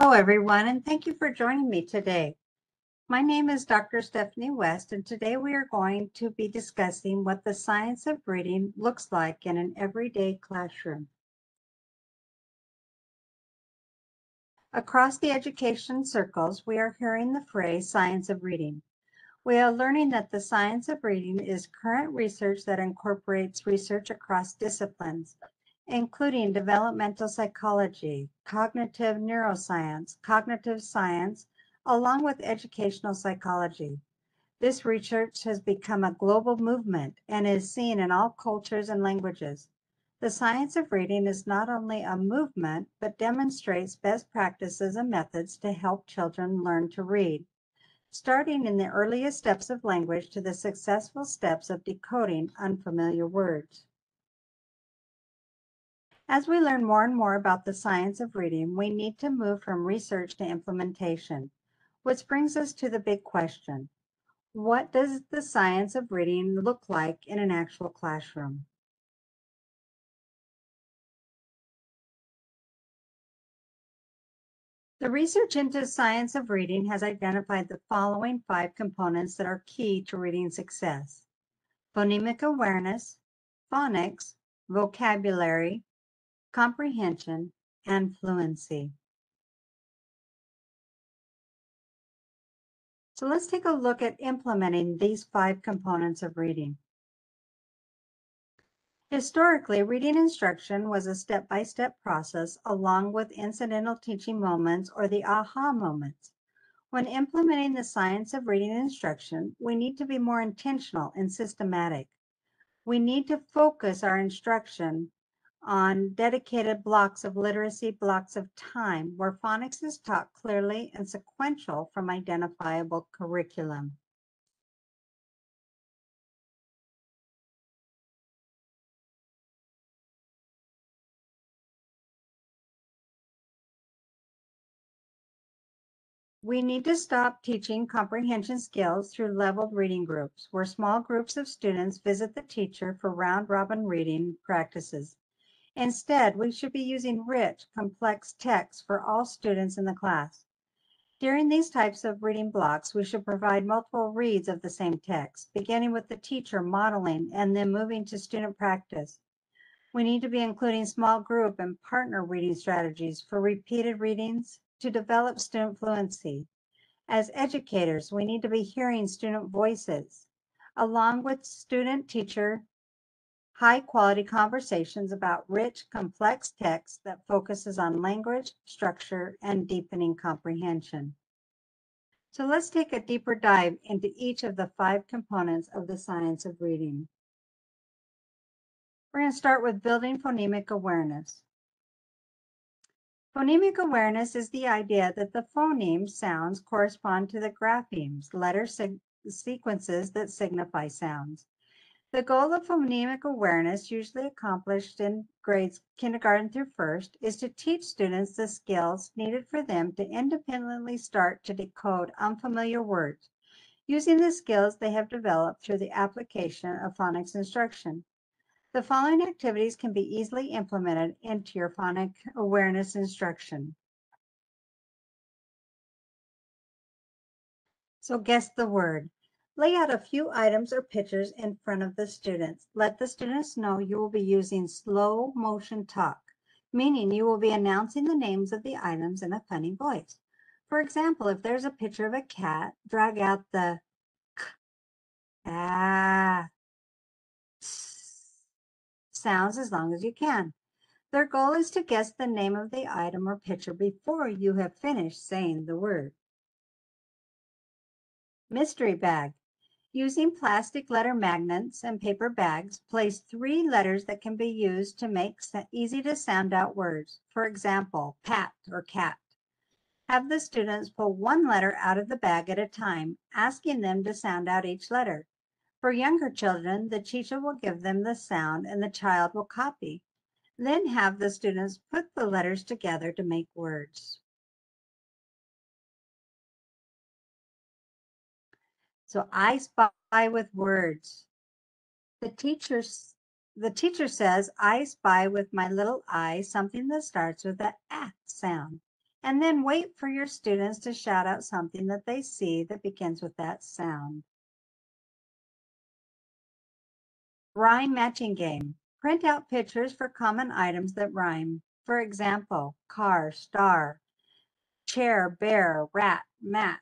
Hello, everyone, and thank you for joining me today. My name is Dr. Stephanie West, and today we are going to be discussing what the science of reading looks like in an everyday classroom. Across the education circles, we are hearing the phrase science of reading. We are learning that the science of reading is current research that incorporates research across disciplines, including developmental psychology, cognitive neuroscience, cognitive science, along with educational psychology. This research has become a global movement and is seen in all cultures and languages. The science of reading is not only a movement, but demonstrates best practices and methods to help children learn to read, starting in the earliest steps of language to the successful steps of decoding unfamiliar words. As we learn more and more about the science of reading, we need to move from research to implementation, which brings us to the big question. What does the science of reading look like in an actual classroom? The research into science of reading has identified the following five components that are key to reading success. Phonemic awareness, phonics, vocabulary, comprehension, and fluency. So let's take a look at implementing these five components of reading. Historically, reading instruction was a step-by-step -step process along with incidental teaching moments or the aha moments. When implementing the science of reading instruction, we need to be more intentional and systematic. We need to focus our instruction on dedicated blocks of literacy blocks of time where phonics is taught clearly and sequential from identifiable curriculum. We need to stop teaching comprehension skills through leveled reading groups, where small groups of students visit the teacher for round robin reading practices. Instead, we should be using rich, complex texts for all students in the class. During these types of reading blocks, we should provide multiple reads of the same text, beginning with the teacher modeling and then moving to student practice. We need to be including small group and partner reading strategies for repeated readings to develop student fluency. As educators, we need to be hearing student voices, along with student teacher high quality conversations about rich, complex text that focuses on language, structure, and deepening comprehension. So let's take a deeper dive into each of the five components of the science of reading. We're going to start with building phonemic awareness. Phonemic awareness is the idea that the phoneme sounds correspond to the graphemes, letter sequences that signify sounds. The goal of phonemic awareness, usually accomplished in grades kindergarten through first, is to teach students the skills needed for them to independently start to decode unfamiliar words, using the skills they have developed through the application of phonics instruction. The following activities can be easily implemented into your phonic awareness instruction. So guess the word. Lay out a few items or pictures in front of the students. Let the students know you will be using slow motion talk, meaning you will be announcing the names of the items in a funny voice. For example, if there's a picture of a cat, drag out the k, ah, sounds as long as you can. Their goal is to guess the name of the item or picture before you have finished saying the word. Mystery bag. Using plastic letter magnets and paper bags, place three letters that can be used to make easy to sound out words. For example, pat or cat. Have the students pull one letter out of the bag at a time, asking them to sound out each letter. For younger children, the teacher will give them the sound and the child will copy. Then have the students put the letters together to make words. So I spy with words. The teacher, the teacher says, I spy with my little eye something that starts with a ah sound. and then wait for your students to shout out something that they see that begins with that sound. Rhyme matching game. Print out pictures for common items that rhyme. For example, car, star, chair, bear, rat, mat,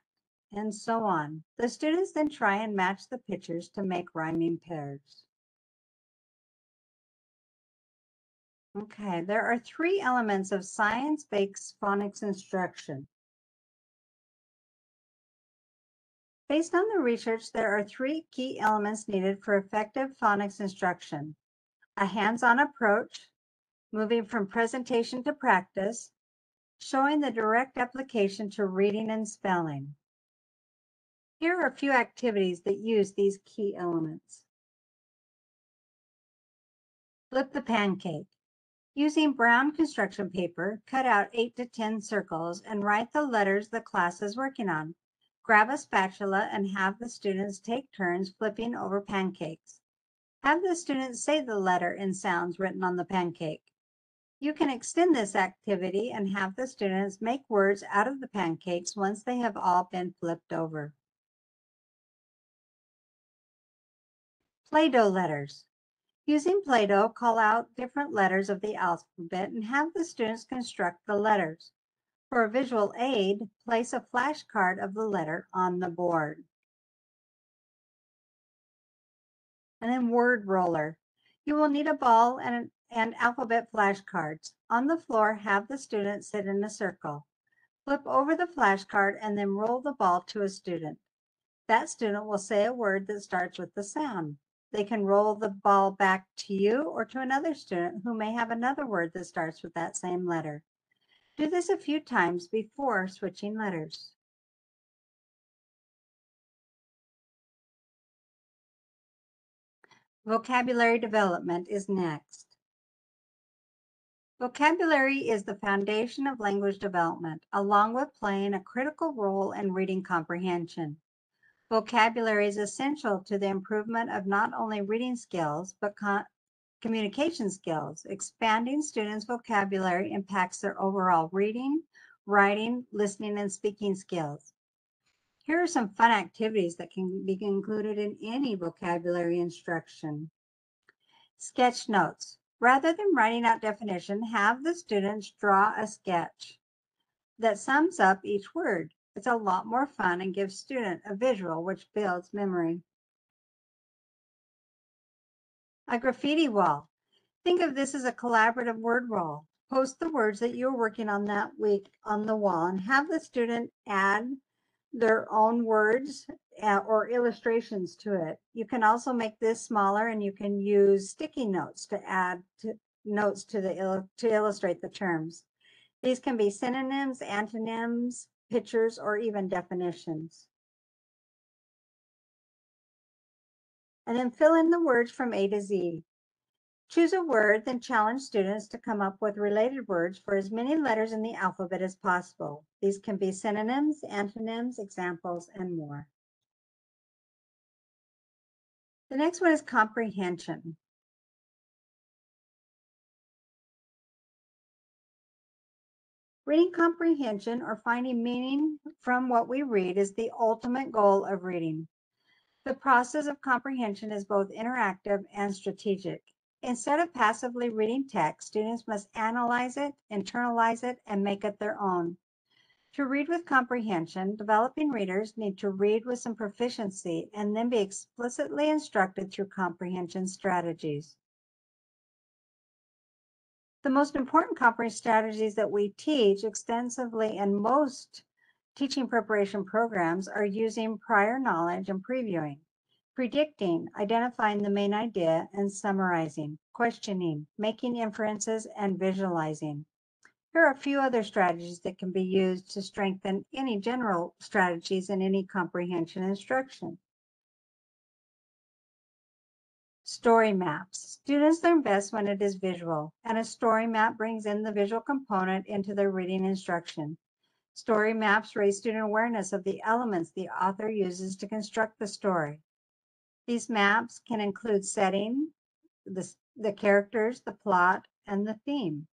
and so on. The students then try and match the pictures to make rhyming pairs. Okay, there are three elements of science-based phonics instruction. Based on the research, there are three key elements needed for effective phonics instruction. A hands-on approach, moving from presentation to practice, showing the direct application to reading and spelling. Here are a few activities that use these key elements. Flip the pancake. Using brown construction paper, cut out 8 to 10 circles and write the letters the class is working on. Grab a spatula and have the students take turns flipping over pancakes. Have the students say the letter and sounds written on the pancake. You can extend this activity and have the students make words out of the pancakes once they have all been flipped over. Play-Doh letters. Using Play-Doh, call out different letters of the alphabet and have the students construct the letters. For a visual aid, place a flashcard of the letter on the board. And then word roller. You will need a ball and, and alphabet flashcards. On the floor, have the students sit in a circle. Flip over the flashcard and then roll the ball to a student. That student will say a word that starts with the sound. They can roll the ball back to you or to another student who may have another word that starts with that same letter. Do this a few times before switching letters. Vocabulary development is next. Vocabulary is the foundation of language development, along with playing a critical role in reading comprehension. Vocabulary is essential to the improvement of not only reading skills, but communication skills. Expanding students' vocabulary impacts their overall reading, writing, listening, and speaking skills. Here are some fun activities that can be included in any vocabulary instruction. Sketch notes. Rather than writing out definition, have the students draw a sketch that sums up each word. It's a lot more fun and gives student a visual which builds memory. A graffiti wall. Think of this as a collaborative word wall. Post the words that you're working on that week on the wall and have the student add their own words uh, or illustrations to it. You can also make this smaller and you can use sticky notes to add to, notes to the to illustrate the terms. These can be synonyms, antonyms, pictures, or even definitions. And then fill in the words from A to Z. Choose a word, then challenge students to come up with related words for as many letters in the alphabet as possible. These can be synonyms, antonyms, examples, and more. The next one is comprehension. Reading comprehension or finding meaning from what we read is the ultimate goal of reading. The process of comprehension is both interactive and strategic. Instead of passively reading text, students must analyze it, internalize it, and make it their own. To read with comprehension, developing readers need to read with some proficiency and then be explicitly instructed through comprehension strategies. The most important comprehension strategies that we teach extensively in most teaching preparation programs are using prior knowledge and previewing, predicting, identifying the main idea, and summarizing, questioning, making inferences, and visualizing. Here are a few other strategies that can be used to strengthen any general strategies in any comprehension instruction. Story maps. Students learn best when it is visual, and a story map brings in the visual component into their reading instruction. Story maps raise student awareness of the elements the author uses to construct the story. These maps can include setting, the, the characters, the plot, and the theme.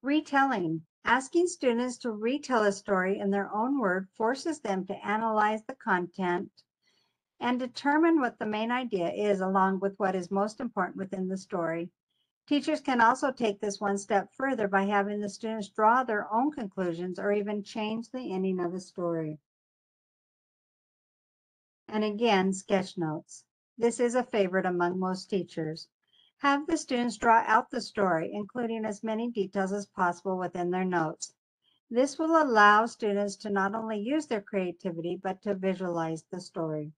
Retelling. Asking students to retell a story in their own word forces them to analyze the content and determine what the main idea is along with what is most important within the story. Teachers can also take this one step further by having the students draw their own conclusions or even change the ending of the story. And again, sketch notes. This is a favorite among most teachers. Have the students draw out the story, including as many details as possible within their notes. This will allow students to not only use their creativity, but to visualize the story.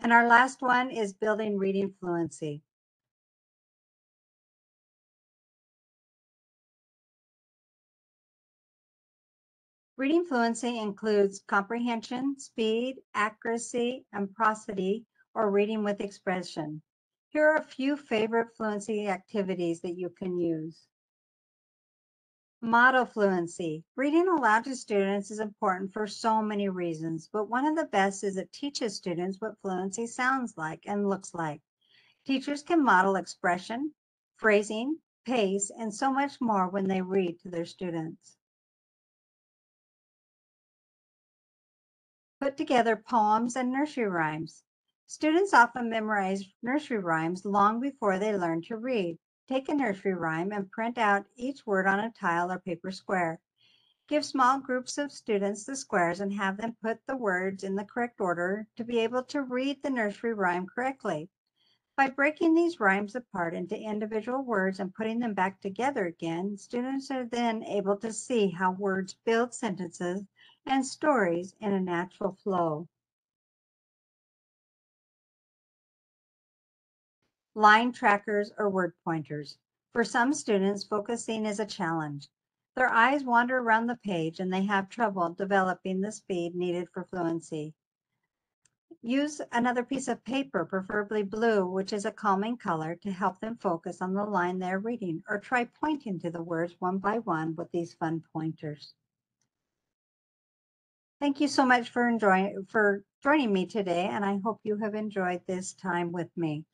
And our last one is building reading fluency. Reading fluency includes comprehension, speed, accuracy, and prosody, or reading with expression. Here are a few favorite fluency activities that you can use. Model fluency. Reading aloud to students is important for so many reasons, but one of the best is it teaches students what fluency sounds like and looks like. Teachers can model expression, phrasing, pace, and so much more when they read to their students. Put together poems and nursery rhymes. Students often memorize nursery rhymes long before they learn to read. Take a nursery rhyme and print out each word on a tile or paper square. Give small groups of students the squares and have them put the words in the correct order to be able to read the nursery rhyme correctly. By breaking these rhymes apart into individual words and putting them back together again, students are then able to see how words build sentences and stories in a natural flow. Line trackers or word pointers. For some students, focusing is a challenge. Their eyes wander around the page and they have trouble developing the speed needed for fluency. Use another piece of paper, preferably blue, which is a calming color, to help them focus on the line they're reading, or try pointing to the words one by one with these fun pointers. Thank you so much for enjoying for joining me today, and I hope you have enjoyed this time with me.